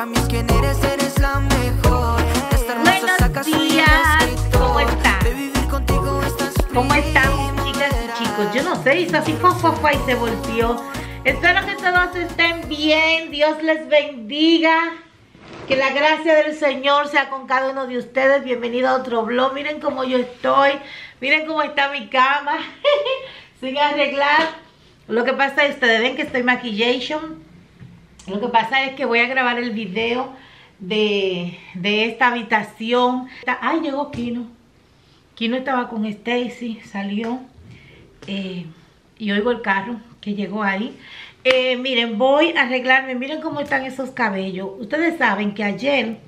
cambies quién eres, eres la mejor. Buenos días. ¿cómo están? ¿Cómo están chicas y chicos? Yo no sé, hizo así fue, y se volteó. Espero que todos estén bien, Dios les bendiga. Que la gracia del Señor sea con cada uno de ustedes. Bienvenido a otro vlog. Miren cómo yo estoy. Miren cómo está mi cama. Sin arreglar. Lo que pasa es, ustedes ven que estoy maquillation. Lo que pasa es que voy a grabar el video de, de esta habitación. Ay, llegó Kino. Kino estaba con Stacy, salió. eh, y oigo el carro que llegó ahí. Eh, miren, voy a arreglarme. Miren cómo están esos cabellos. Ustedes saben que ayer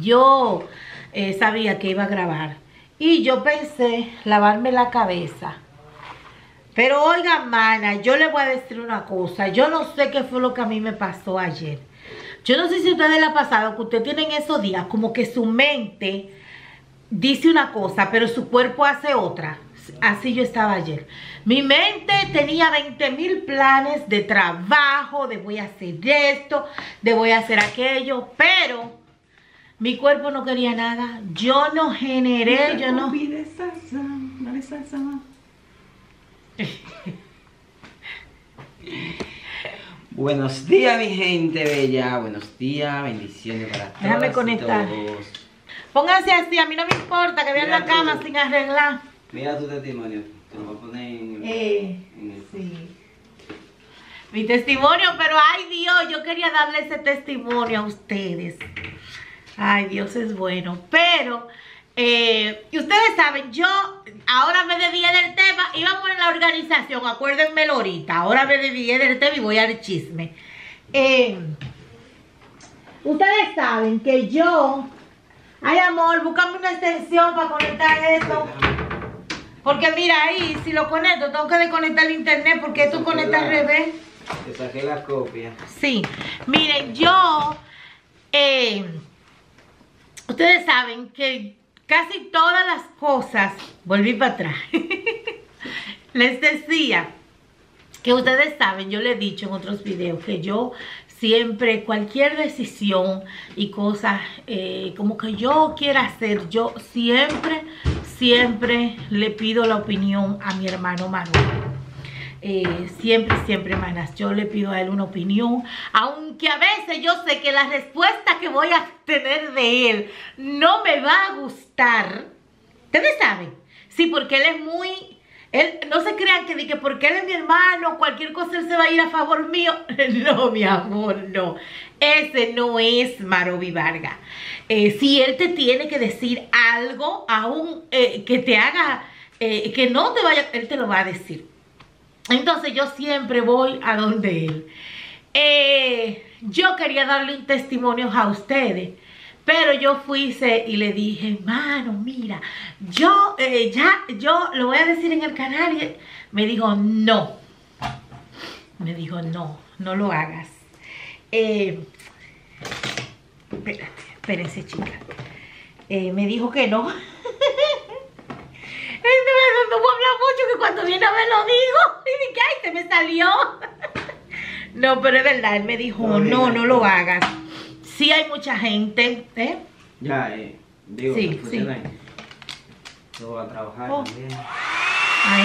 yo eh, sabía que iba a grabar. Y yo pensé lavarme la cabeza. Pero oigan, mana, yo les voy a decir una cosa. Yo no sé qué fue lo que a mí me pasó ayer. Yo no sé si a ustedes les ha pasado que ustedes tienen esos días como que su mente dice una cosa, pero su cuerpo hace otra. Así yo estaba ayer. Mi mente tenía 20 mil planes de trabajo, de voy a hacer esto, de voy a hacer aquello, pero mi cuerpo no quería nada. Yo no generé, yo no... Buenos días, mi gente bella. Buenos días, bendiciones para todos. Déjame conectar. Pónganse así, a mí no me importa que vean la cama tú. sin arreglar. Mira tu testimonio. Te lo voy a poner en el. Eh, en el- sí. Mi testimonio, pero ay Dios, yo quería darle ese testimonio a ustedes. Ay, Dios es bueno. Pero, eh, y ustedes saben, yo ahora me desvié del tema, íbamos en la organización, acuérdenmelo ahorita. Ahora me desvié del tema y voy al chisme. Eh, ustedes saben que yo, ay amor, búscame una extensión para conectar esto. Porque mira ahí, si lo conecto, tengo que desconectar el internet porque esto conecta al revés. Te saqué la copia. Sí, miren, yo, eh, ustedes saben que casi todas las cosas, volví para atrás, les decía que ustedes saben, yo les he dicho en otros videos que yo siempre, cualquier decisión y cosas eh, como que yo quiera hacer, yo siempre, siempre le pido la opinión a mi hermano Manuel. Eh, siempre, siempre, manas, yo le pido a él una opinión, aunque a veces yo sé que la respuesta que voy a tener de él no me va a gustar. Ustedes saben, sí, porque él es muy, él, no se crean que, di que porque él es mi hermano, cualquier cosa él se va a ir a favor mío. No, mi amor, no. Ese no es Marovi Vargas. Eh, si él te tiene que decir algo, aún eh, que te haga, que no te vaya, él te lo va a decir. Entonces yo siempre voy a donde él. Eh, yo quería darle un testimonio a ustedes. Pero yo fui y le dije, mano, mira, yo eh, ya, yo lo voy a decir en el canal. Y me dijo, no. Me dijo, no, no lo hagas. Eh, espérate, espérense, chicas. Eh, me dijo que no. No puedo hablar mucho que cuando viene a ver lo digo. Y dije, ay, se me salió. No, pero es verdad, él me dijo, No, no, lo hagas. Sí hay mucha gente, ¿eh? Ya, eh. Digo, Sí, sí. voy a trabajar Oh. también. Ay.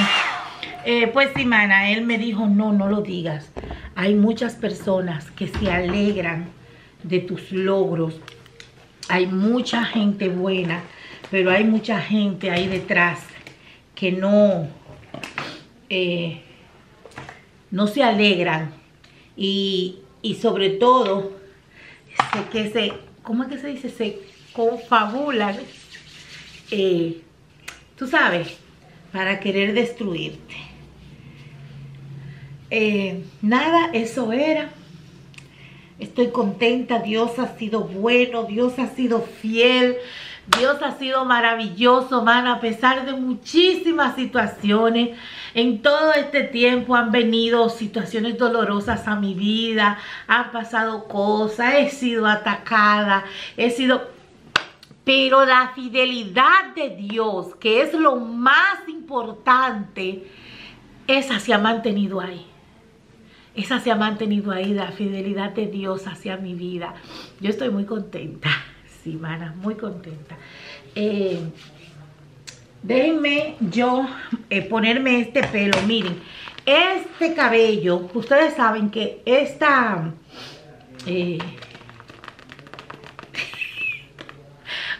Eh, pues sí, mana, él me dijo, no, no lo digas. Hay muchas personas que se alegran de tus logros. Hay mucha gente buena, pero hay mucha gente ahí detrás que no, eh, no se alegran. Y, y sobre todo, que se, ¿cómo es que se dice? Se confabulan. eh, tú sabes, para querer destruirte. Eh, nada, eso era. Estoy contenta, Dios ha sido bueno, Dios ha sido fiel, Dios ha sido maravilloso, man, a pesar de muchísimas situaciones. En todo este tiempo han venido situaciones dolorosas a mi vida, han pasado cosas, he sido atacada, he sido... Pero la fidelidad de Dios, que es lo más importante, esa se ha mantenido ahí. esa se ha mantenido ahí, la fidelidad de Dios hacia mi vida. Yo estoy muy contenta, sí, mana, muy contenta. Eh, déjenme yo eh, ponerme este pelo, miren, este cabello, ustedes saben que esta... Eh,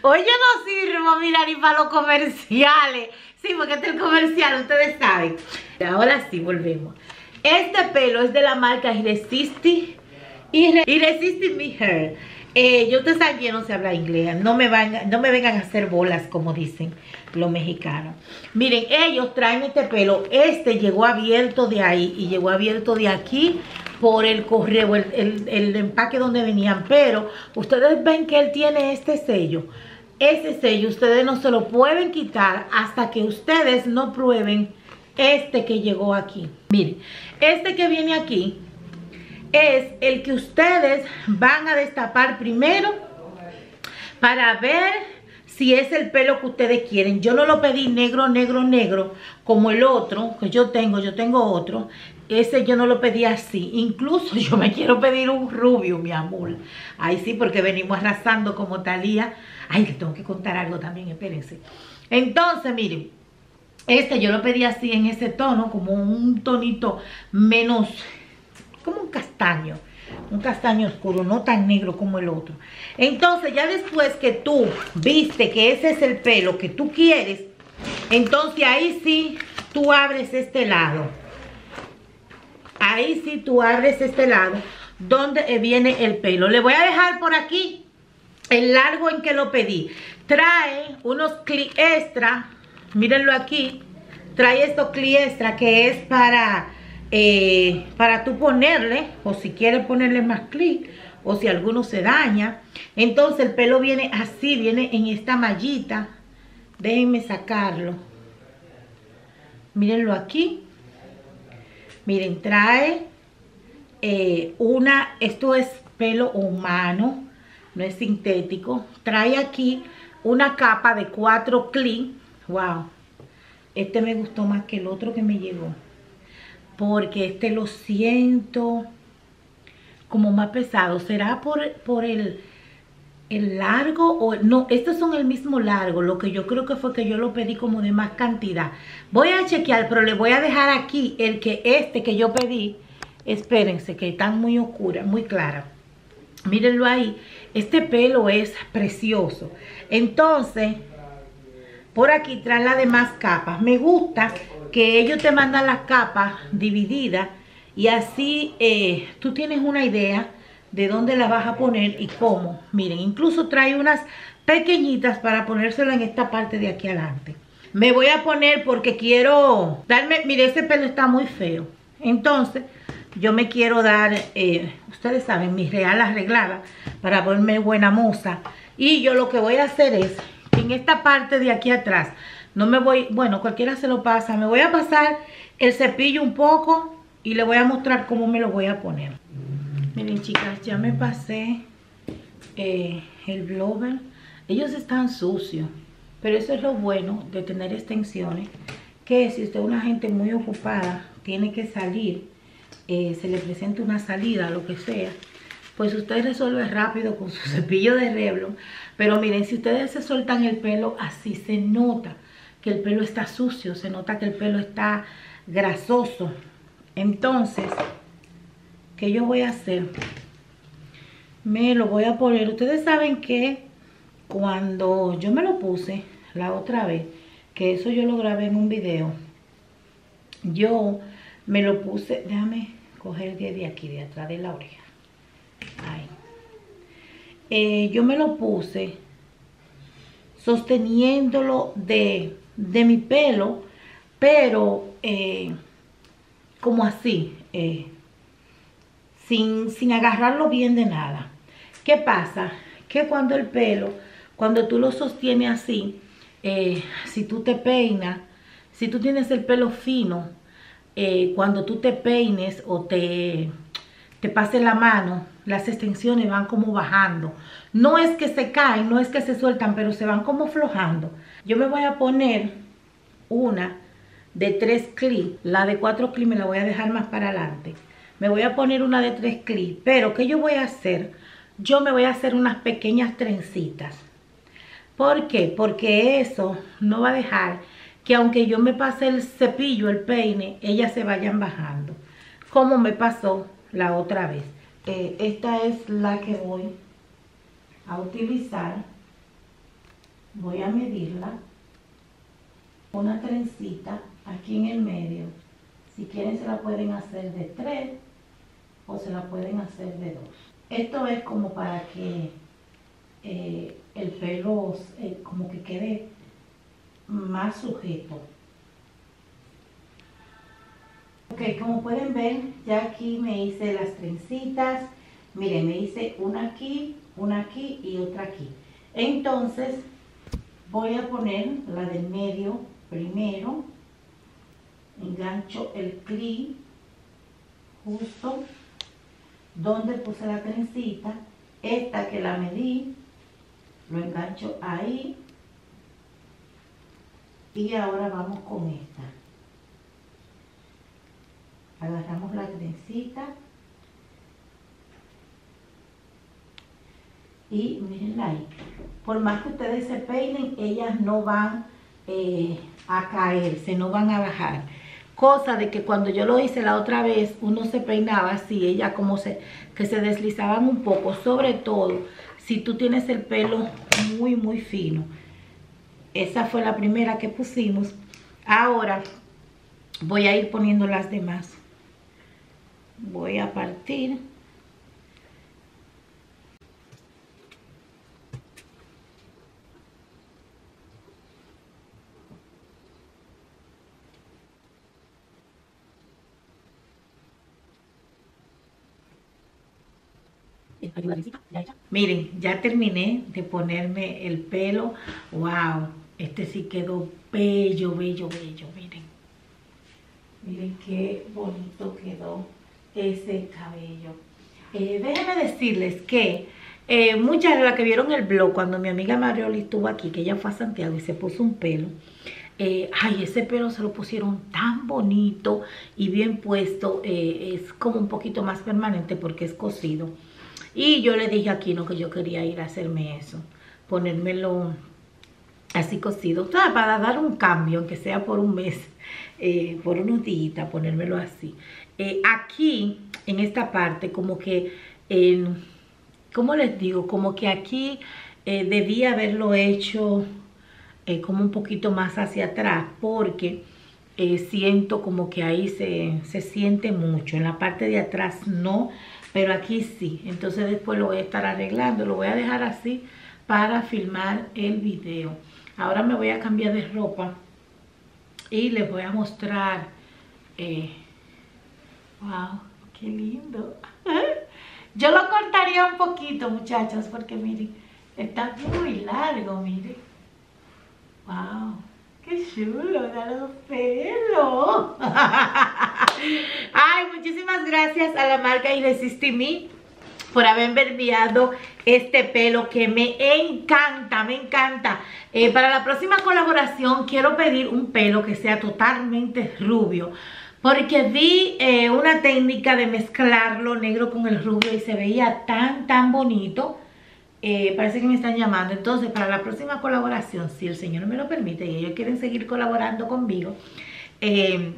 Hoy yo no sirvo, mira, ni para los comerciales. Sí, porque este es el comercial, ustedes saben. Ahora sí, volvemos. Este pelo es de la marca Irresisti. Mi Hair. Eh, yo te saben que no sé hablar inglés. No me, van, no me vengan a hacer bolas, como dicen los mexicanos. Miren, ellos traen este pelo. Este llegó abierto de ahí y llegó abierto de aquí por el correo, el, el empaque donde venían. Pero ustedes ven que él tiene este sello ese sello ustedes no se lo pueden quitar hasta que ustedes no prueben este que llegó aquí. Miren, este que viene aquí es el que ustedes van a destapar primero para ver si es el pelo que ustedes quieren. Yo no lo pedí negro, negro, negro, como el otro que yo tengo, yo tengo otro. Ese yo no lo pedí así. Incluso yo me quiero pedir un rubio, mi amor. Ahí sí, porque venimos arrasando como Talía Ay, les tengo que contar algo también, espérense. Entonces, miren, este yo lo pedí así en ese tono, como un tonito menos, como un castaño. Un castaño oscuro, no tan negro como el otro. Entonces, ya después que tú viste que ese es el pelo que tú quieres, entonces ahí sí tú abres este lado. Ahí sí tú abres este lado donde viene el pelo. Le voy a dejar por aquí el largo en que lo pedí. Trae unos clips extra, mírenlo aquí, trae estos clips extra que es para, eh, para tú ponerle, o si quieres ponerle más clic, o si alguno se daña. Entonces el pelo viene así, viene en esta mallita. Déjenme sacarlo. Mírenlo aquí. Miren, trae eh, una, esto es pelo humano no es sintético. Trae aquí una capa de cuatro clips. Wow. Este me gustó más que el otro que me llegó. Porque este lo siento como más pesado. ¿Será por, por el, el largo? o No, estos son el mismo largo. Lo que yo creo que fue que yo lo pedí como de más cantidad. Voy a chequear, pero le voy a dejar aquí el que este que yo pedí. Espérense, que están muy oscura, muy clara. Mírenlo ahí. Este pelo es precioso. Entonces, por aquí traen las demás capas. Me gusta que ellos te mandan las capas divididas y así eh, tú tienes una idea de dónde la vas a poner y cómo. Miren, incluso trae unas pequeñitas para ponérselo en esta parte de aquí adelante. Me voy a poner porque quiero darme, mire, ese pelo está muy feo. Entonces, yo me quiero dar, eh, ustedes saben, mi real arreglada para ponerme buena moza. Y yo lo que voy a hacer es, en esta parte de aquí atrás, no me voy, bueno, cualquiera se lo pasa, me voy a pasar el cepillo un poco y le voy a mostrar cómo me lo voy a poner. Miren chicas, ya me pasé eh, el blower. Ellos están sucios, pero eso es lo bueno de tener extensiones, que si usted es una gente muy ocupada, tiene que salir eh, se le presenta una salida, lo que sea, pues usted resuelve rápido con su cepillo de reblo. Pero miren, si ustedes se sueltan el pelo así, se nota que el pelo está sucio, se nota que el pelo está grasoso. Entonces, ¿qué yo voy a hacer? Me lo voy a poner. Ustedes saben que cuando yo me lo puse la otra vez, que eso yo lo grabé en un video, yo me lo puse, déjame coger de aquí, de atrás de la oreja. Ahí. Eh, yo me lo puse sosteniéndolo de, mi pelo, pero eh, como así, eh, sin, sin agarrarlo bien de nada. ¿Qué pasa? Que cuando el pelo, cuando tú lo sostienes así, si tú te peinas, si tú tienes el pelo fino, eh, cuando tú te peines o te, te pases la mano, las extensiones van como bajando. No es que se caen, no es que se sueltan, pero se van como flojando. Yo me voy a poner una de tres clips. La de cuatro clips me la voy a dejar más para adelante. Me voy a poner una de tres clips. Pero, ¿qué yo voy a hacer? Yo me voy a hacer unas pequeñas trencitas. ¿Por qué? Porque eso no va a dejar que aunque yo me pase el cepillo, el peine, ellas se vayan bajando. Como me pasó la otra vez. Eh, esta es la que voy a utilizar. Voy a medirla. Una trencita aquí en el medio. Si quieren se la pueden hacer de tres o se la pueden hacer de dos. Esto es como para que eh, el pelo como que quede más sujeto. Ok, como pueden ver, ya aquí me hice las trencitas. Miren, me hice una aquí, una aquí y otra aquí. Entonces, voy a poner la del medio primero. Engancho el clip justo donde puse la trencita. Esta que la medí, lo engancho ahí. Y ahora vamos con esta agarramos la trencita y miren ahí. Por más que ustedes se peinen ellas no van eh, a caerse no van a bajar. Cosa de que cuando yo lo hice la otra vez uno se peinaba así ella como se que se deslizaban un poco. Sobre todo si tú tienes el pelo muy muy fino. Esa fue la primera que pusimos. Ahora voy a ir poniendo las demás. Voy a partir Miren, ya terminé de ponerme el pelo. Wow, este sí quedó bello, bello, bello. Miren. Miren qué bonito quedó ese cabello. Eh, déjenme decirles que eh, muchas de las que vieron el blog cuando mi amiga Marioli estuvo aquí, que ella fue a Santiago y se puso un pelo, eh, ay, ese pelo se lo pusieron tan bonito y bien puesto, es como un poquito más permanente porque es cosido. Y yo le dije aquí no que yo quería ir a hacerme eso, ponérmelo así cosido, para dar un cambio, aunque sea por un mes, por unos días, ponérmelo así. Eh, aquí, en esta parte, como que, eh, ¿cómo les digo? Como que aquí eh, debía haberlo hecho como un poquito más hacia atrás, porque siento como que ahí se, se siente mucho. En la parte de atrás no, pero aquí sí. Entonces después lo voy a estar arreglando, lo voy a dejar así para filmar el video. Ahora me voy a cambiar de ropa y les voy a mostrar eh, Wow, qué lindo. Yo lo cortaría un poquito, muchachos, porque miren, está muy largo, miren. Wow, qué chulo, da los pelos. Ay, muchísimas gracias a la marca Irresisti por haberme enviado este pelo que me encanta, me encanta. Eh, para la próxima colaboración quiero pedir un pelo que sea totalmente rubio porque vi eh, una técnica de mezclarlo negro con el rubio y se veía tan, tan bonito. Eh, parece que me están llamando. Entonces, para la próxima colaboración, si el Señor me lo permite y ellos quieren seguir colaborando conmigo, eh,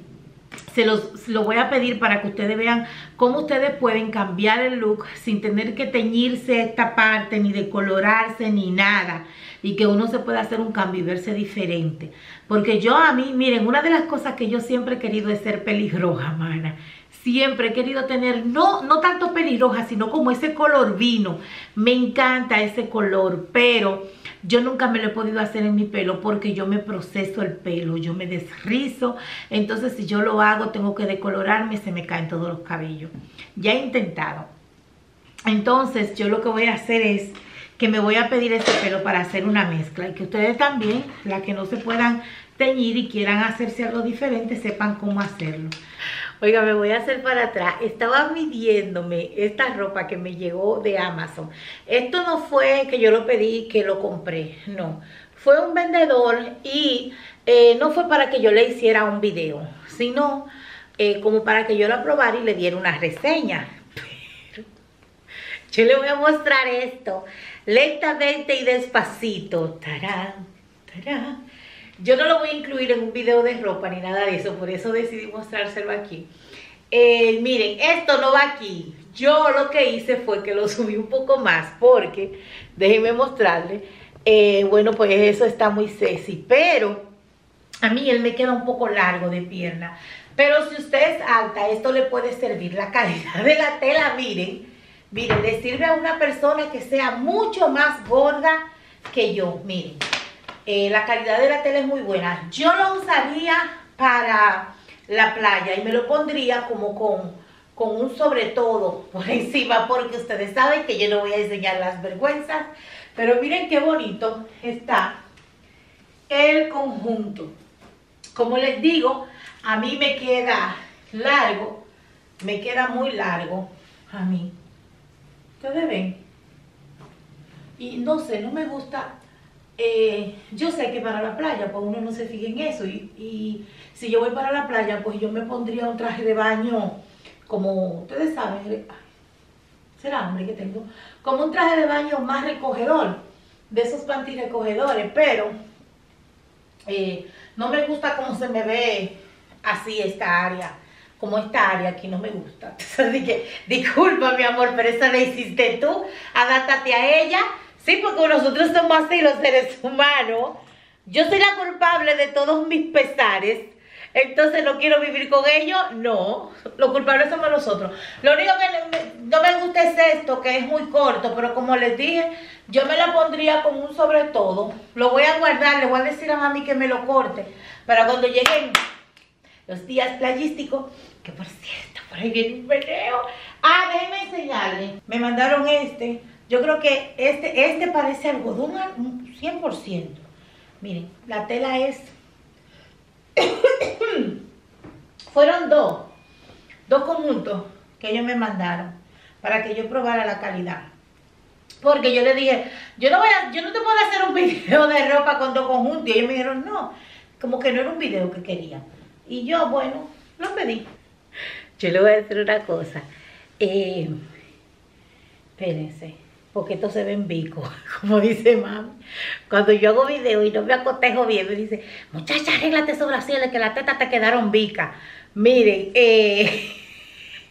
se los lo voy a pedir para que ustedes vean cómo ustedes pueden cambiar el look sin tener que teñirse esta parte, ni decolorarse, ni nada. Y que uno se pueda hacer un cambio y verse diferente. Porque yo a mí, miren, una de las cosas que yo siempre he querido es ser pelirroja, mana. Siempre he querido tener, no, no tanto pelirroja, sino como ese color vino. Me encanta ese color, pero yo nunca me lo he podido hacer en mi pelo porque yo me proceso el pelo, yo me desrizo. Entonces si yo lo hago tengo que decolorarme, se me caen todos los cabellos. Ya he intentado. Entonces yo lo que voy a hacer es que me voy a pedir este pelo para hacer una mezcla. Y que ustedes también, las que no se puedan teñir y quieran hacerse algo diferente, sepan cómo hacerlo. Oiga, me voy a hacer para atrás. Estaba midiéndome esta ropa que me llegó de Amazon. Esto no fue que yo lo pedí, que lo compré. No. Fue un vendedor y eh, no fue para que yo le hiciera un video, sino eh, como para que yo lo aprobara y le diera una reseña. Pero yo le voy a mostrar esto lentamente y despacito. Tarán, tarán. Yo no lo voy a incluir en un video de ropa ni nada de eso, por eso decidí mostrárselo aquí. Eh, miren, esto no va aquí. Yo lo que hice fue que lo subí un poco más porque, déjenme mostrarle, eh, bueno, pues eso está muy sexy, pero a mí él me queda un poco largo de pierna. Pero si usted es alta, esto le puede servir. La calidad de la tela, miren, miren, le sirve a una persona que sea mucho más gorda que yo, miren. Eh, la calidad de la tela es muy buena. Yo lo usaría para la playa y me lo pondría como con, con un sobre todo por encima porque ustedes saben que yo no voy a enseñar las vergüenzas. Pero miren qué bonito está el conjunto. Como les digo, a mí me queda largo, me queda muy largo a mí. Ustedes ven. Y no sé, no me gusta eh, yo sé que para la playa, pues uno no se fija en eso. Y, si yo voy para la playa, pues yo me pondría un traje de baño, como ustedes saben, será hombre que tengo, como un traje de baño más recogedor, de esos panties recogedores, pero eh, no me gusta cómo se me ve así esta área. Como esta área aquí no me gusta. Así que, disculpa mi amor, pero esa la hiciste tú. Adáptate a ella Sí, porque nosotros somos así los seres humanos. Yo soy la culpable de todos mis pesares. Entonces no quiero vivir con ellos. No, los culpables somos nosotros. Lo único que no me gusta es esto, que es muy corto, pero como les dije, yo me la pondría con un sobre todo. Lo voy a guardar, le voy a decir a mami que me lo corte. Para cuando lleguen los días playísticos, que por cierto, por ahí viene un video. Ah, déjenme enseñarle. Me mandaron este. Yo creo que este, este parece algodón 100%. Miren, la tela es... Fueron dos, dos conjuntos que ellos me mandaron para que yo probara la calidad. Porque yo le dije, yo no, voy a, yo no te puedo hacer un video de ropa con dos conjuntos. Y ellos me dijeron, no, como que no era un video que quería. Y yo, bueno, lo pedí. Yo le voy a decir una cosa. Eh, espérense porque esto se ve en bico, como dice mami. Cuando yo hago video y no me acotejo bien, me dice, muchacha, arréglate sobre así, que las tetas te quedaron bica. Miren, eh,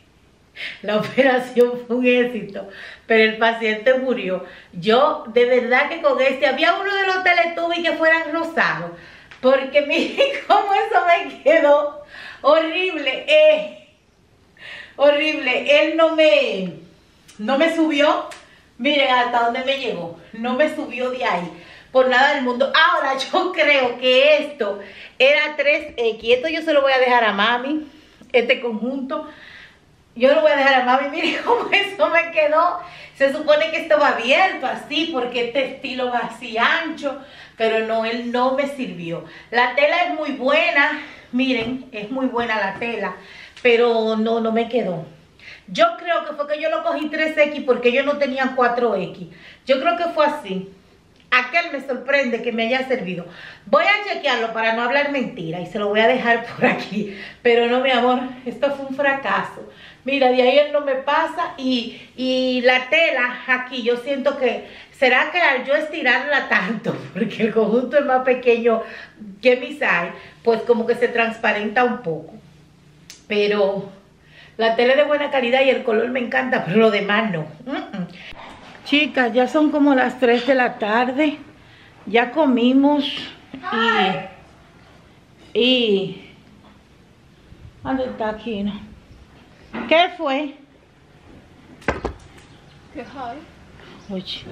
la operación fue un éxito, pero el paciente murió. Yo, de verdad que con este, había uno de los teletubbies que fueran rosados, porque miren cómo eso me quedó horrible, eh, horrible. Él no me, no me subió Miren hasta dónde me llegó. No me subió de ahí. Por nada del mundo. Ahora yo creo que esto era 3X. Esto yo se lo voy a dejar a mami. Este conjunto. Yo lo voy a dejar a mami. Miren cómo eso me quedó. Se supone que esto va abierto así. Porque este estilo va así ancho. Pero no, él no me sirvió. La tela es muy buena. Miren, es muy buena la tela. Pero no, no me quedó. Yo creo que fue que yo lo cogí 3X porque yo no tenía 4X. Yo creo que fue así. Aquel me sorprende que me haya servido. Voy a chequearlo para no hablar mentira y se lo voy a dejar por aquí. Pero no, mi amor, esto fue un fracaso. Mira, de ahí él no me pasa y, y la tela aquí yo siento que... ¿Será que al yo estirarla tanto, porque el conjunto es más pequeño que mi size, pues como que se transparenta un poco? Pero la tela es de buena calidad y el color me encanta, pero lo demás no. Chicas, ya son como las 3 de la tarde. Ya comimos y... y ¿Dónde está aquí? ¿Qué fue? ¿Qué hay? Oye.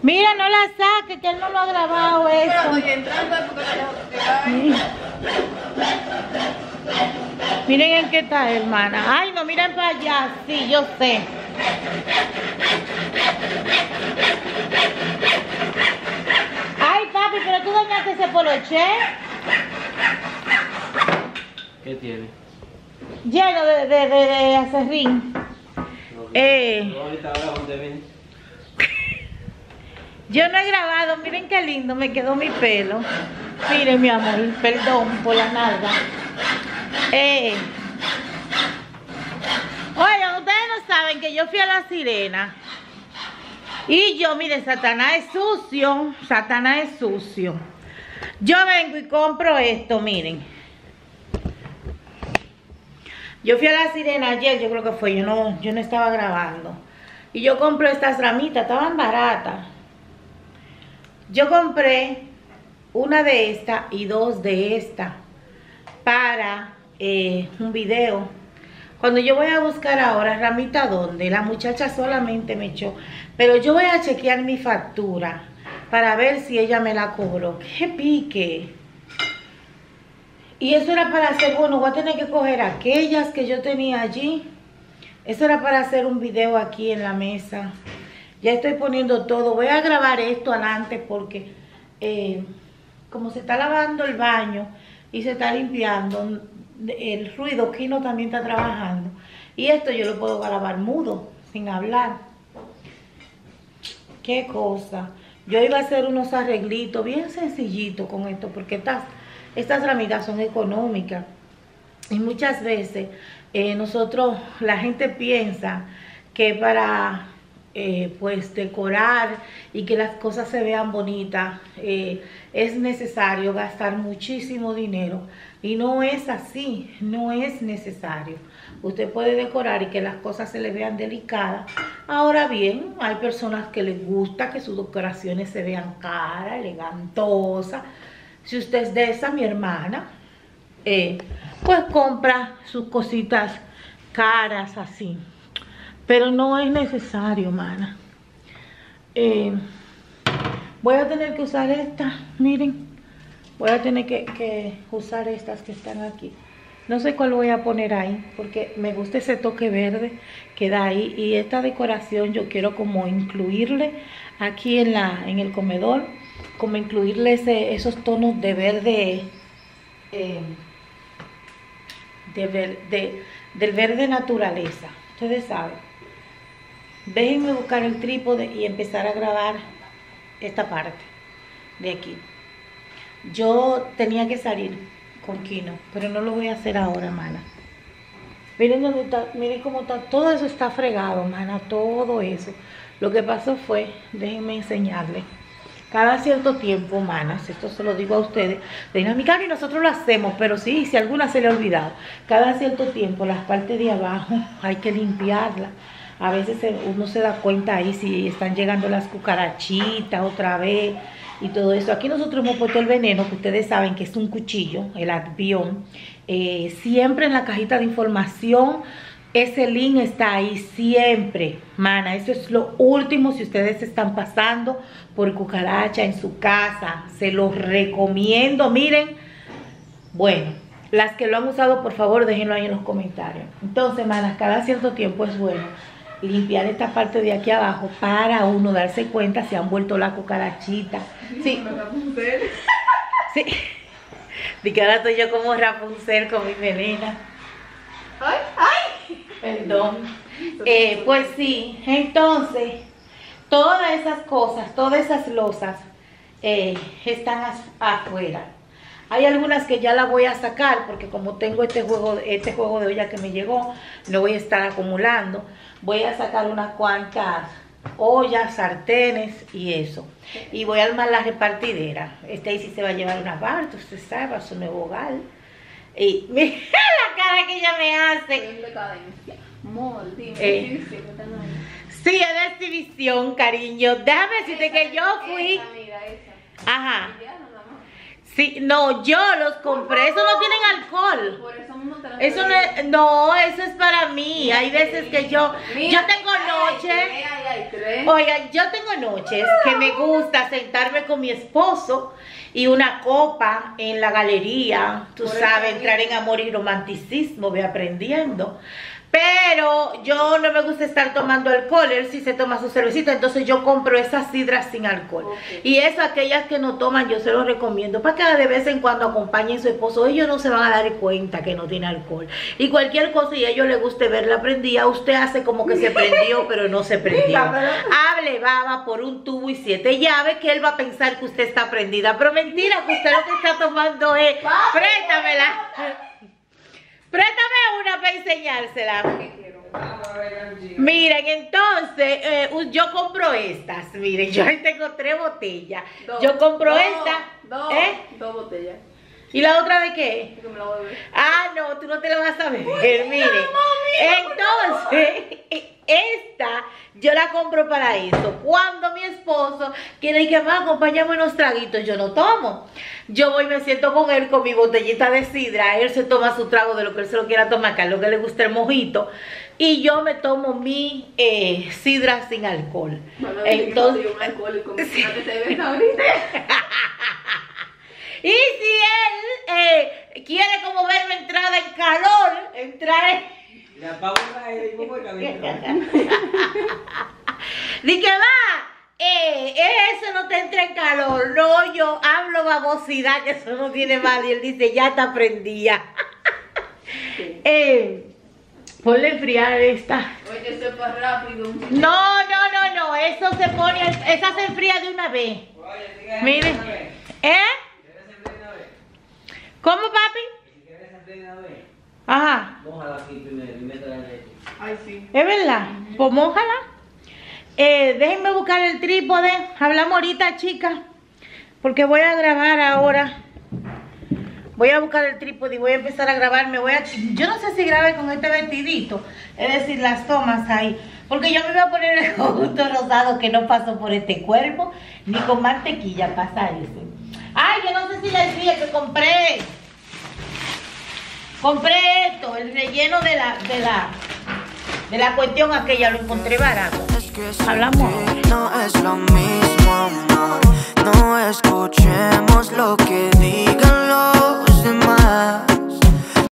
Mira, no la saque, que él no lo ha grabado eso. Estoy entrando porque Miren en qué está, hermana. Ay, no, miren para allá. Sí, yo sé. Ay, papi, pero tú dañaste ese poloche. ¿Qué tiene? Lleno de, de, de, de acerrín. Eh. Dónde ven. Yo no he grabado, miren qué lindo me quedó mi pelo. Miren mi amor, perdón por la nalga. Eh, Oigan, ustedes no saben que yo fui a la sirena. Y yo, miren, Satanás es sucio. Satanás es sucio. Yo vengo y compro esto, miren. Yo fui a la sirena ayer, yo creo que fue, yo no, yo no estaba grabando. Y yo compré estas ramitas, estaban baratas. Yo compré una de estas y dos de esta para eh, un video. Cuando yo voy a buscar ahora ramita donde la muchacha solamente me echó, pero yo voy a chequear mi factura para ver si ella me la cobró. ¡Qué pique! Y eso era para hacer, bueno, voy a tener que coger aquellas que yo tenía allí. Eso era para hacer un video aquí en la mesa. Ya estoy poniendo todo. Voy a grabar esto adelante porque eh, como se está lavando el baño y se está limpiando, el ruido, Kino también está trabajando. Y esto yo lo puedo grabar mudo, sin hablar. Qué cosa. Yo iba a hacer unos arreglitos bien sencillitos con esto, porque estas, estas ramitas son económicas. Y muchas veces eh, nosotros, la gente piensa que para eh, pues decorar y que las cosas se vean bonitas, eh, es necesario gastar muchísimo dinero. Y no es así, no es necesario. Usted puede decorar y que las cosas se le vean delicadas. Ahora bien, hay personas que les gusta que sus decoraciones se vean caras, elegantosas. Si usted es de esa, mi hermana, eh, pues compra sus cositas caras así. Pero no es necesario, mana. Eh, voy a tener que usar esta, miren. Voy a tener que, usar estas que están aquí. No sé cuál voy a poner ahí, porque me gusta ese toque verde que da ahí. Y esta decoración yo quiero como incluirle aquí en, la, en el comedor, como incluirle ese, esos tonos de verde, eh, de, ver- de- del verde naturaleza. Ustedes saben. Déjenme buscar el trípode y empezar a grabar esta parte de aquí. Yo tenía que salir con Kino, pero no lo voy a hacer ahora, mana. Miren dónde está, miren cómo está, todo eso está fregado, mana, todo eso. Lo que pasó fue, déjenme enseñarles. Cada cierto tiempo, manas, esto se lo digo a ustedes, de mi y nosotros lo hacemos, pero sí, si alguna se le ha olvidado, cada cierto tiempo las partes de abajo hay que limpiarlas. A veces uno se da cuenta ahí si están llegando las cucarachitas otra vez y todo eso. Aquí nosotros hemos puesto el veneno, que ustedes saben que es un cuchillo, el Advion. Eh, siempre en la cajita de información, ese link está ahí siempre, mana. Eso es lo último si ustedes están pasando por cucaracha en su casa. Se los recomiendo, miren. Bueno, las que lo han usado, por favor, déjenlo ahí en los comentarios. Entonces, manas, cada cierto tiempo es bueno limpiar esta parte de aquí abajo para uno darse cuenta si han vuelto la cucarachita. Sí. Sí. De que ahora estoy yo como Rapunzel con mi melena. Ay, ay. Perdón. Eh, pues sí, entonces, todas esas cosas, todas esas losas eh, están afuera. Hay algunas que ya las voy a sacar porque como tengo este juego, este juego de olla que me llegó, no voy a estar acumulando. Voy a sacar unas cuantas ollas, sartenes y eso. Y voy a armar la repartidera. Sí se va a llevar una parte, usted sabe, a su nuevo hogar. Y mira la cara que ella me hace. Amor, dime. Eh. sí, es de exhibición, cariño. Déjame decirte que yo fui. Esa, mira, esa. Ajá. Sí, no, yo los compré. Eso no tienen alcohol. Por eso no te la Eso no es, no, eso es para mí. Hay veces que yo, yo tengo noches. Oigan, yo tengo noches que me gusta sentarme con mi esposo y una copa en la galería, tú sabes, entrar en amor y romanticismo, voy aprendiendo. Pero yo no me gusta estar tomando alcohol, él sí se toma su cervecita, entonces yo compro esas sidras sin alcohol. Y eso, aquellas que no toman, yo se los recomiendo para que de vez en cuando acompañen a su esposo. Ellos no se van a dar cuenta que no tiene alcohol. Y cualquier cosa y a ellos les guste verla prendida, usted hace como que se prendió, pero no se prendió. Hable baba por un tubo y siete llaves que él va a pensar que usted está prendida. Pero mentira, que usted lo que está tomando es, préstamela. Préstame una para enseñársela. Miren, entonces, eh, yo compro estas. Miren, yo ahí tengo tres botellas. Dos. Yo compro Dos. esta. Dos. ¿Eh? Dos botellas. ¿Y la otra de qué? Que me la voy a beber. Ah, no, tú no te la vas a beber, mire. Entonces, yo la compro para eso. Cuando mi esposo quiere que me acompañamos unos traguitos, yo no tomo. Yo voy y me siento con él con mi botellita de sidra. Él se toma su trago de lo que él se lo quiera tomar, que a lo que le gusta el mojito. Y yo me tomo mi eh, sidra sin alcohol. Bueno, Entonces, yo un alcohólico, me que se bebe ahorita. y si él eh, quiere como verme entrar en calor, entrar en... La pausa es como el cabello. Di que va, eh, eso no te entra en calor. No, yo hablo babosidad, que eso no tiene mal. Y él dice, ya te aprendía. Sí. eh, ponle enfriar esta. Oye, sepa rápido. No, no, no, no, eso se pone, esa se enfría de una vez. Oye, Mire, una vez. ¿eh? ¿Quieres en plena vez? ¿Cómo, papi? Si quieres en plena vez, Aja, mójala aquí primero y métela en leche. Ay, sí. es verdad. Pues mójala. Eh, déjenme buscar el trípode. Hablamos ahorita, chicas. Porque voy a grabar ahora. Voy a buscar el trípode y voy a empezar a grabar. Me voy a, yo no sé si grabe con este vestidito. Es decir, las tomas ahí. Porque yo me voy a poner el conjunto rosado que no pasó por este cuerpo. Ni con mantequilla pasa ese. Ay, yo no sé si les dije que compré. Compré esto, el relleno de la, de la, de la cuestión aquella. Lo encontré barato. Hablamos. No es lo mismo, amor. No escuchemos lo que digan los demás.